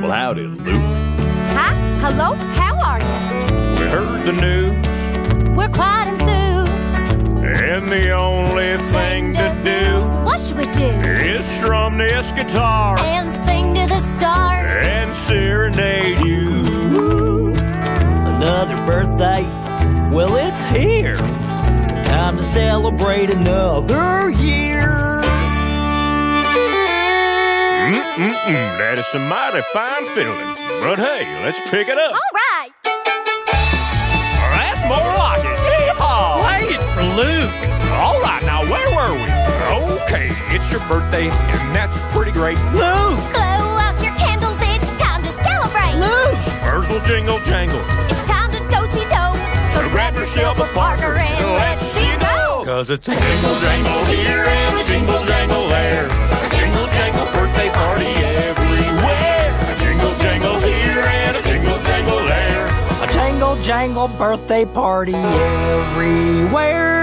Well, howdy, Luke. Hi, hello, how are you? We heard the news, We're quite enthused. and the only thing to do What should we do? is strum this guitar And sing to the stars. and serenade you. Another birthday? Well, it's here. Time to celebrate another year. That is some mighty fine fiddling. But hey, let's pick it up. All right. That's more like it. Yeehaw! Play it for Luke. All right, now where were we? Okay, it's your birthday, and that's pretty great. Luke! Blow out your candles, it's time to celebrate. Luke! Spurs jingle jangle. It's time to do-si do. So grab yourself a partner and let's see go. Cause it's a Jingle jangle here and jangle birthday party everywhere.